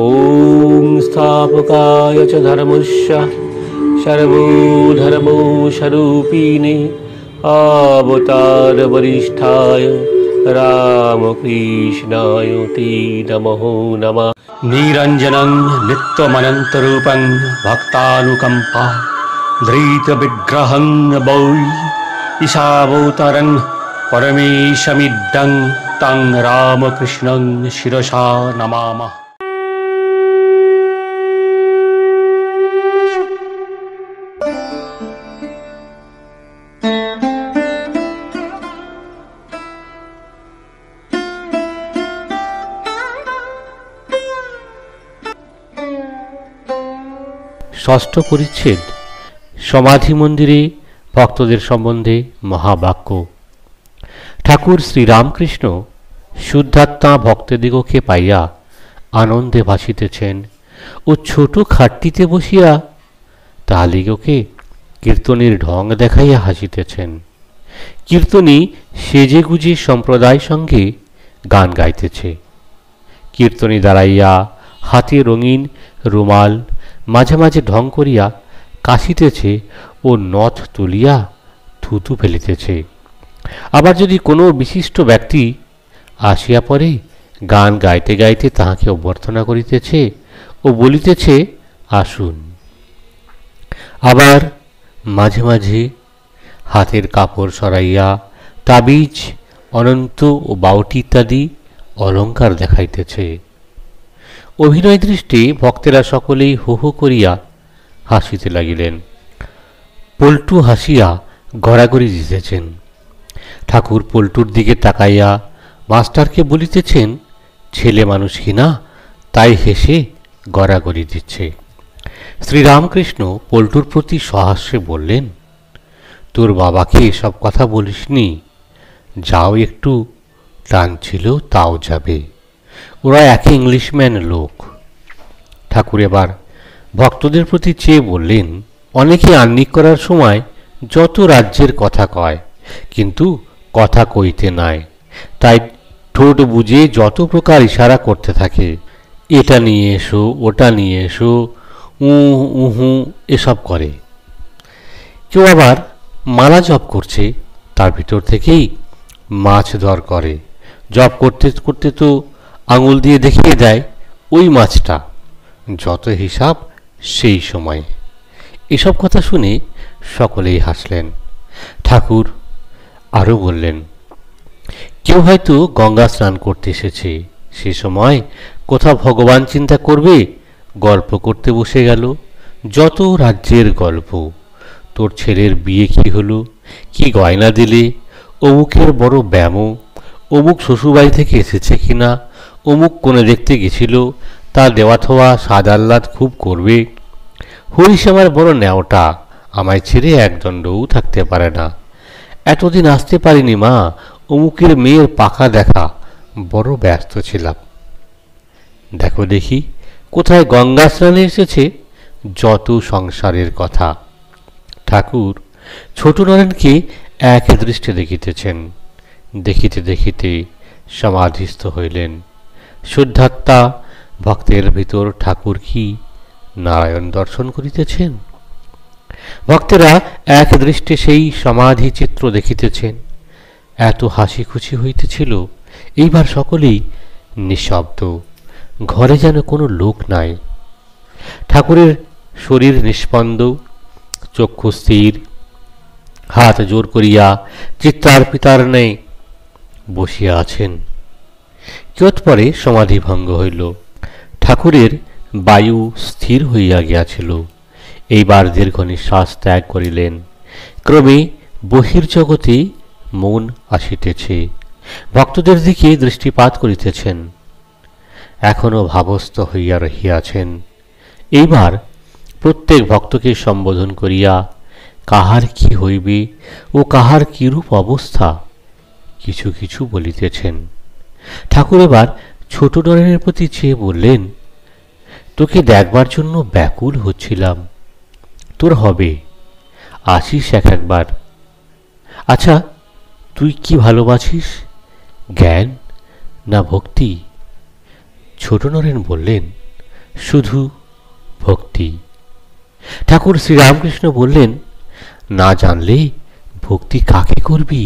ॐ स्थापकाय च धर्मस्य सर्वधर्मो स्वरूपिणे अवतारवरिष्ठाय रामकृष्णाय ते नमो नमः निरञ्जनं नित्यमनन्तरूपं भक्तानुकम्पा धृतविग्रहं वै ईशावतारन् परमेशमिदं तं रामकृष्णं शिरसा नमामः ষষ্ঠ পরিচ্ছেদ, সমাধি মন্দিরে ভক্তদের সম্বন্ধে মহাবাক্য। ঠাকুর শ্রীরামকৃষ্ণ শুদ্ধাত্মা ভক্তদিগকে পাইয়া আনন্দে ভাসিতেছেন ও ছোট খাটটিতে বসিয়া তাহাদিগকে কীর্তনের ঢং দেখাইয়া হাসিতেছেন। কীর্তনী সেজে গুজে সম্প্রদায় সঙ্গে গান গাইতেছে। কীর্তনী দাঁড়াইয়া হাতে রঙিন রুমাল মাঝে মাঝে ঢং করিয়া কাশিতেছে ও নথ তুলিয়া থুতু ফেলিতেছে। আবার যদি কোনো বিশিষ্ট ব্যক্তি আসিয়া পরে গান গাইতে গাইতে তাহাকে অভ্যর্থনা করিতেছে ও বলিতেছে, আসুন। আবার মাঝে মাঝে হাতের কাপড় সরাইয়া তাবিজ, অনন্ত ও বাউটি ইত্যাদি অলঙ্কার দেখাইতেছে। অভিনয় দৃষ্টি ভক্তেরা সকলেই হো হো করিয়া হাসিতে লাগিলেন। পল্টু হাসিয়া গড়াগড়ি দিতেছেন ঠাকুর পল্টুর দিকে তাকাইয়া মাস্টারকে বলিতেছেন, ছেলে মানুষ কিনা তাই হেসে গড়াগড়ি দিচ্ছে। শ্রীরামকৃষ্ণ পল্টুর প্রতি সহাস্যে বললেন, তোর বাবাকে এসব কথা বলিসনি, যাও একটু, টান ছিল তাও যাবে। ওরা একে ইংলিশম্যান লোক। ঠাকুর এবার ভক্তদের প্রতি চেয়ে বললেন, অনেকে আহ্নিক করার সময় যত রাজ্যের কথা কয়, কিন্তু কথা কইতে নাই। তাই ঠোঁট বুঝে যত প্রকার ইশারা করতে থাকে, এটা নিয়ে এসো, ওটা নিয়ে এসো, উ উহু এসব করে। কেউ আবার মালা জপ করছে, তার ভিতর থেকেই মাছ দর করে। জপ করতে করতে তো আঙুল দিয়ে দেখিয়ে দেয় ওই মাছটা। যত হিসাব, সেই সময়। এসব কথা শুনে সকলেই হাসলেন। ঠাকুর আরও বললেন, কেউ হয়তো গঙ্গা স্নান করতে এসেছে। সে সময় কোথাও ভগবান চিন্তা করবে, গল্প করতে বসে গেল। যত রাজ্যের গল্প, তোর ছেলের বিয়ে কি হলো, কি গয়না দিলে, অমুকের বড় ব্যামো অমুক শ্বশুরবাড়ি থেকে এসেছে কিনা, অমুক কোণে দেখতে গেছিল তার দেওয়া থোয়া সাদ আহ্লাদ খুব করবে। হরিশ আমার বড় ন্যাওটা, আমায় ছেড়ে একদণ্ডও থাকতে পারে না। এতদিন আসতে পারিনি মা, অমুকের মেয়ের পাখা দেখা, বড় ব্যস্ত ছিলাম। দেখো দেখি, কোথায় গঙ্গা স্নানে এসেছে? যত সংসারের কথা। ঠাকুর, ছোট নরেনকে এক দৃষ্টে দেখিতেছেন। দেখিতে দেখিতে সমাধিস্থ হইলেন। শুদ্ধাত্মা ভক্তের ভিতর ঠাকুর কি নারায়ণ দর্শন করিতেছেন? ভক্তেরা এক দৃষ্টে সেই সমাধি চিত্র দেখিতেছেন। এত হাসি খুশি হইতেছিল, এইবার সকলেই নিঃশব্দ, ঘরে যেন কোনো লোক নাই। ঠাকুরের শরীর নিষ্পন্দ, চক্ষু স্থির, হাত জোর করিয়া চিত্তার পিতার নেই বসিয়া আছেন। কিয়ৎপরে সমাধিভঙ্গ হইল। ঠাকুরের বায়ু স্থির হইয়া গিয়াছিল। এইবার দীর্ঘ নিঃশ্বাস ত্যাগ করিলেন। ক্রমে বহির্জগতে মন আসিতেছে। ভক্তদের দিকে দৃষ্টিপাত করিতেছেন। এখনও ভাবস্থ হইয়া রহিয়াছেন। এইবার প্রত্যেক ভক্তকে সম্বোধন করিয়া, কাহার কি হইবে ও কাহার কিরূপ অবস্থা? কিছু কিছু বলিতেছেন। ঠাকুর এবার ছোট নরেনের প্রতি চেয়ে বললেন, তোকে দেখবার জন্য ব্যাকুল হচ্ছিলাম। তোর হবে। আসিস এক একবার। আচ্ছা তুই কি ভালোবাসিস? জ্ঞান না ভক্তি? ছোট নরেন বললেন, শুধু ভক্তি। ঠাকুর শ্রীরামকৃষ্ণ বললেন, না জানলে ভক্তি কাকে করবি?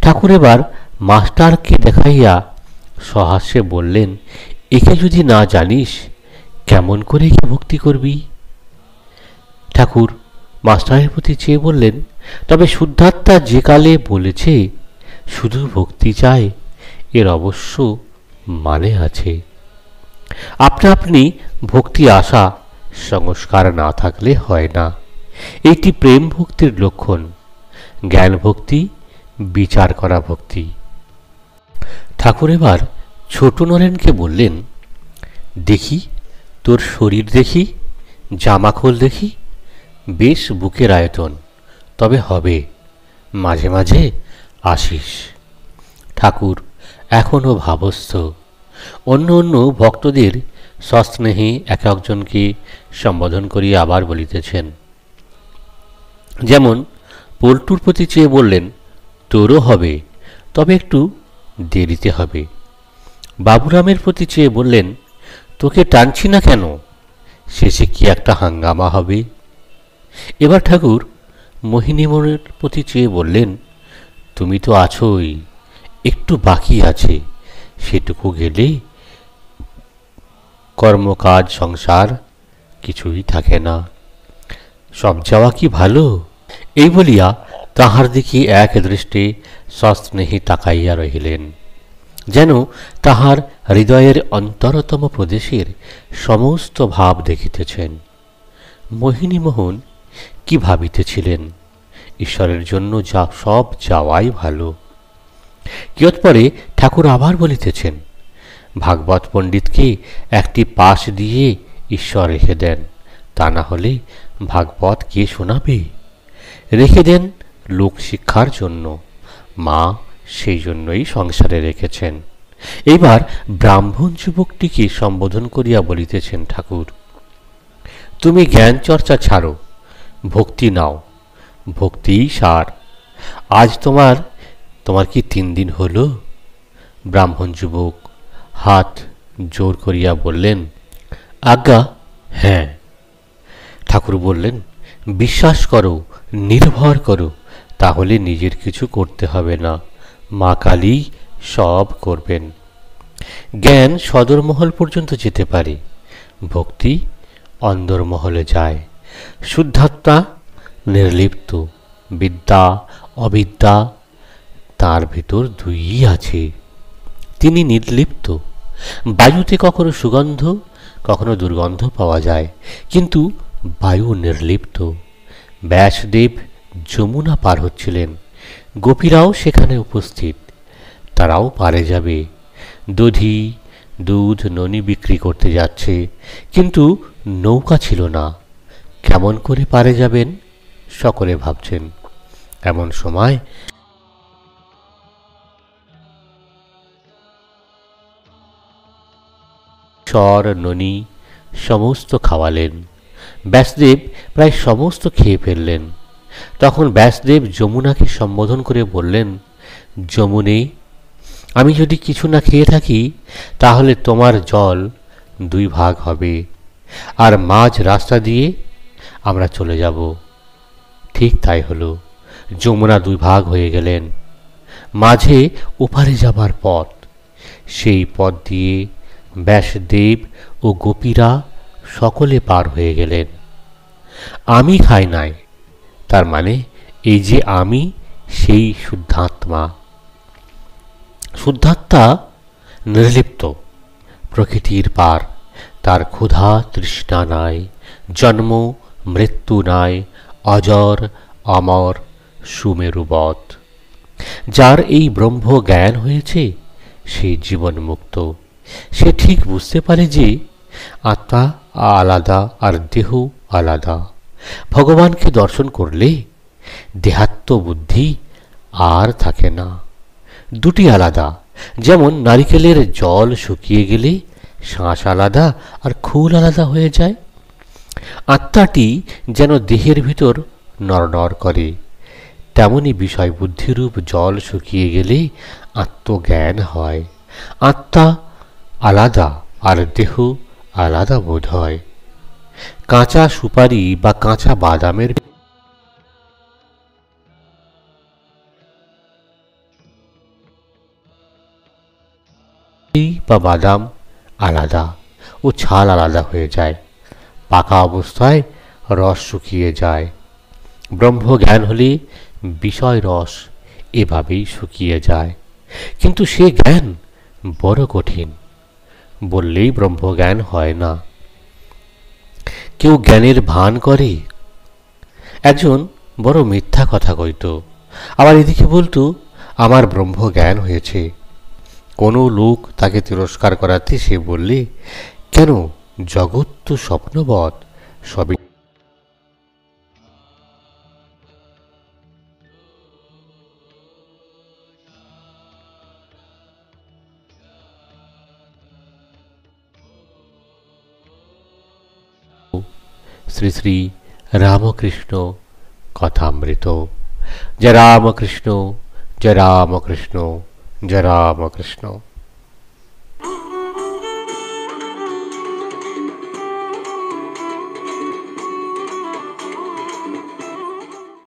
ঠাকুর এবার মাস্টারকে দেখাইয়া সহাস্যে বললেন, একে যদি না জানিস, কেমন করে একে ভক্তি করবি? ঠাকুর মাস্টারের প্রতি চেয়ে বললেন, তবে শুদ্ধাত্মা যে কালে বলেছে, শুধু ভক্তি চায় এর অবশ্য মানে আছে। আপনা আপনি ভক্তি আসা সংস্কার না থাকলে হয় না। এইটি প্রেম ভক্তির লক্ষণ। জ্ঞান ভক্তি বিচার করা ভক্তি। ঠাকুর এবার ছোট নরেনকে বললেন, দেখি, তোর শরীর দেখি জামা খোল দেখি, বেশ বুকের আয়তন, তবে হবে, মাঝে মাঝে আসিস। ঠাকুর এখনও ভাবস্থ। অন্য অন্য ভক্তদের সস্নেহে এক একজনকে সম্বোধন করিয়া আবার বলিতেছেন, যেমন পল্টুর প্রতি চেয়ে বললেন তোরও হবে, তবে একটু দেরিতে হবে। বাবুরামের প্রতি চেয়ে বললেন, তোকে টানছি না কেন? শেষে কি একটা হাঙ্গামা হবে? এবার ঠাকুর মোহিনীমনের প্রতি চেয়ে বললেন, তুমি তো আছোই, একটু বাকি আছে, সেটুকু গেলে কর্মকাজ, সংসার কিছুই থাকে না। সব যাওয়া কি ভালো? এই বলিয়া তাহার দিকে এক দৃষ্টি সস্নেহে তাকাইয়া রহিলেন। যেন তাহার হৃদয়ের অন্তরতম প্রদেশের সমস্ত ভাব দেখিতেছেন। মোহিনীমোহন কি ভাবিতেছিলেন? ঈশ্বরের জন্য যা সব যাওয়াই ভালো। কিয়ৎপরে ঠাকুর আবার বলিতেছেন, ভাগবত পণ্ডিতকে একটি পাশ দিয়ে ঈশ্বর রেখে দেন, তা না হলে ভাগবত কে শোনাবে? রেখে দেন লোক শিক্ষার জন্য। মা সেই জন্যই সংসারে রেখেছেন। এইবার ব্রাহ্মণ যুবকটিকে সম্বোধন করিয়া বলিতেছেন, ঠাকুর? তুমি জ্ঞান চর্চা ছাড়ো, ভক্তি নাও ভক্তিই সার। আজ তোমার তোমার কি তিন দিন হলো? ব্রাহ্মণ যুবক হাত জোর করিয়া বললেন, আজ্ঞা হ্যাঁ। ঠাকুর বললেন, বিশ্বাস করো, নির্ভর করো। তাহলে নিজের কিছু করতে হবে না। মা কালী সব করবেন। জ্ঞান সদরমহল পর্যন্ত যেতে পারে। ভক্তি অন্দরমহলে যায়। শুদ্ধাত্মা নির্লিপ্ত। বিদ্যা অবিদ্যা তার ভিতর দুইই আছে। তিনি নির্লিপ্ত। বায়ুতে কখনো সুগন্ধ, কখনো দুর্গন্ধ পাওয়া যায়। কিন্তু বায়ু নির্লিপ্ত। ব্যাসদেব যমুনা পার হচ্ছিলেন। গোপীরাও সেখানে উপস্থিত। তারাও পারে যাবে। দধি, দুধ, ননি বিক্রি করতে যাচ্ছে। কিন্তু নৌকা ছিল না। কেমন করে পারে যাবেন? সকলে ভাবছেন। এমন সময় চর ননি সমস্ত খাওয়ালেন। ব্যাসদেব প্রায় সমস্ত খেয়ে ফেললেন। তখন ব্যাসদেব যমুনাকে সম্বোধন করে বললেন, যমুনে, আমি যদি কিছু না খেয়ে থাকি, তাহলে তোমার জল দুই ভাগ হবে। আর মাঝ রাস্তা দিয়ে আমরা চলে যাব। ঠিক তাই হলো, যমুনা দুই ভাগ হয়ে গেলেন। মাঝে ওপারে যাবার পথ, সেই পথ দিয়ে ব্যাসদেব ও গোপীরা সকলে পার হয়ে গেলেন। আমি খাই নাই তার মানে এই যে আমি, সেই শুদ্ধাত্মা। শুদ্ধাত্মা নির্লিপ্ত, প্রকৃতির পার। তার ক্ষুধা তৃষ্ণা নাই, জন্ম মৃত্যু নাই, অজর, অমর সুমেরুবৎ যার এই ব্রহ্ম জ্ঞান হয়েছে, সে জীবন মুক্ত সে ঠিক বুঝতে পারে যে আত্মা আলাদা আর দেহ আলাদা। ভগবানকে দর্শন করলে দেহাত্ম বুদ্ধি আর থাকে না। দুটি আলাদা, যেমন নারিকেলের জল শুকিয়ে গেলে শ্বাস আলাদা আর খুল আলাদা হয়ে যায়। আত্মাটি যেন দেহের ভিতর নড়নড় করে, তেমনি বিষয় বুদ্ধিরূপ জল শুকিয়ে গেলে আত্মজ্ঞান হয়। আত্মা আলাদা আর দেহ আলাদা বোধ হয়। কাঁচা সুপারি বা কাঁচা বাদামের বা বাদাম আলাদা ও ছাল আলাদা হয়ে যায়। পাকা অবস্থায় রস শুকিয়ে যায়। ব্রহ্মজ্ঞান হলে বিষয় রস এভাবেই শুকিয়ে যায়। কিন্তু সে জ্ঞান বড় কঠিন, বললেই ব্রহ্মজ্ঞান হয় না। কেউ জ্ঞানের ভান করে? একজন বড় মিথ্যা কথা কইত, আবার এদিকে বলতো, আমার ব্রহ্ম জ্ঞান হয়েছে। কোনো লোক তাকে তিরস্কার করাতে সে বললে, কেন, জগৎ তো স্বপ্নবৎ, সবই শ্রী শ্রী রামকৃষ্ণ কথামৃত জয় রামকৃষ্ণ জয় রামকৃষ্ণ জয় রামকৃষ্ণ